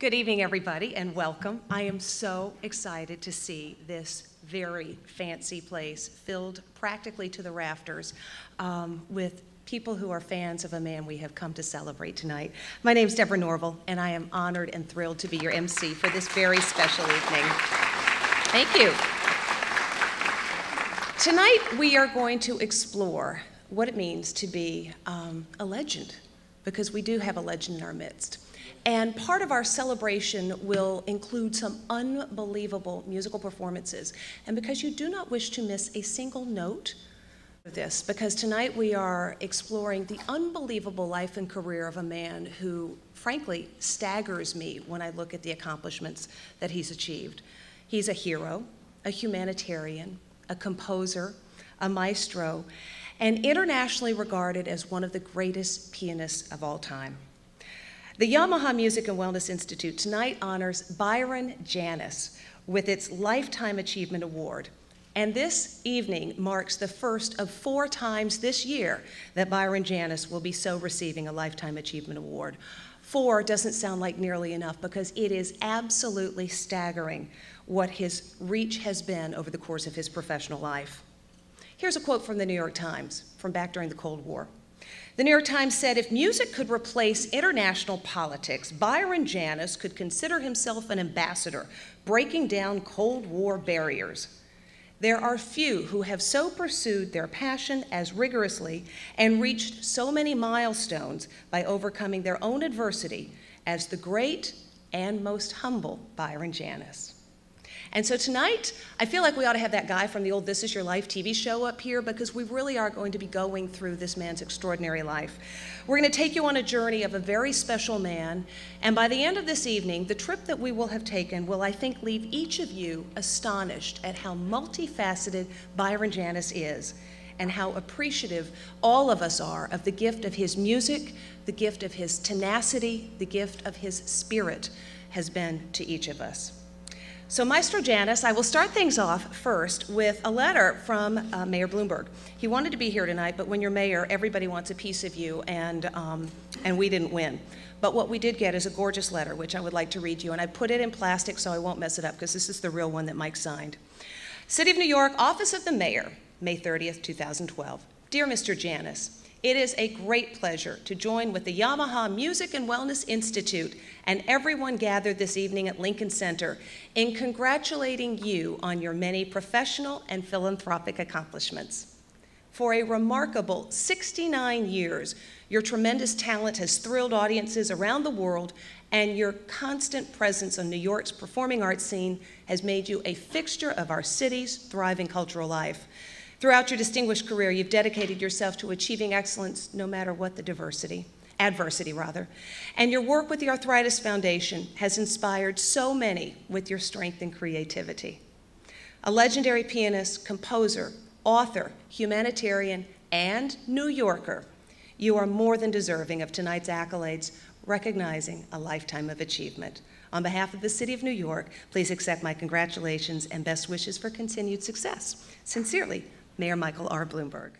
Good evening, everybody, and welcome. I am so excited to see this very fancy place filled practically to the rafters um, with people who are fans of a man we have come to celebrate tonight. My name is Deborah Norville, and I am honored and thrilled to be your MC for this very special evening. Thank you. Tonight, we are going to explore what it means to be um, a legend, because we do have a legend in our midst. And part of our celebration will include some unbelievable musical performances. And because you do not wish to miss a single note of this, because tonight we are exploring the unbelievable life and career of a man who, frankly, staggers me when I look at the accomplishments that he's achieved. He's a hero, a humanitarian, a composer, a maestro, and internationally regarded as one of the greatest pianists of all time. The Yamaha Music and Wellness Institute tonight honors Byron Janis with its Lifetime Achievement Award. And this evening marks the first of four times this year that Byron Janis will be so receiving a Lifetime Achievement Award. Four doesn't sound like nearly enough because it is absolutely staggering what his reach has been over the course of his professional life. Here's a quote from the New York Times from back during the Cold War. The New York Times said if music could replace international politics, Byron Janis could consider himself an ambassador, breaking down Cold War barriers. There are few who have so pursued their passion as rigorously and reached so many milestones by overcoming their own adversity as the great and most humble Byron Janis. And so tonight, I feel like we ought to have that guy from the old This Is Your Life TV show up here because we really are going to be going through this man's extraordinary life. We're going to take you on a journey of a very special man, and by the end of this evening, the trip that we will have taken will, I think, leave each of you astonished at how multifaceted Byron Janis is and how appreciative all of us are of the gift of his music, the gift of his tenacity, the gift of his spirit has been to each of us. So, Maestro Janis, I will start things off first with a letter from uh, Mayor Bloomberg. He wanted to be here tonight, but when you're mayor, everybody wants a piece of you, and, um, and we didn't win. But what we did get is a gorgeous letter, which I would like to read you, and I put it in plastic so I won't mess it up, because this is the real one that Mike signed. City of New York, Office of the Mayor, May 30th, 2012. Dear Mr. Janis, it is a great pleasure to join with the Yamaha Music and Wellness Institute and everyone gathered this evening at Lincoln Center in congratulating you on your many professional and philanthropic accomplishments. For a remarkable 69 years, your tremendous talent has thrilled audiences around the world, and your constant presence on New York's performing arts scene has made you a fixture of our city's thriving cultural life. Throughout your distinguished career, you've dedicated yourself to achieving excellence no matter what the diversity, adversity rather. And your work with the Arthritis Foundation has inspired so many with your strength and creativity. A legendary pianist, composer, author, humanitarian, and New Yorker, you are more than deserving of tonight's accolades, recognizing a lifetime of achievement. On behalf of the City of New York, please accept my congratulations and best wishes for continued success. Sincerely, Mayor Michael R. Bloomberg.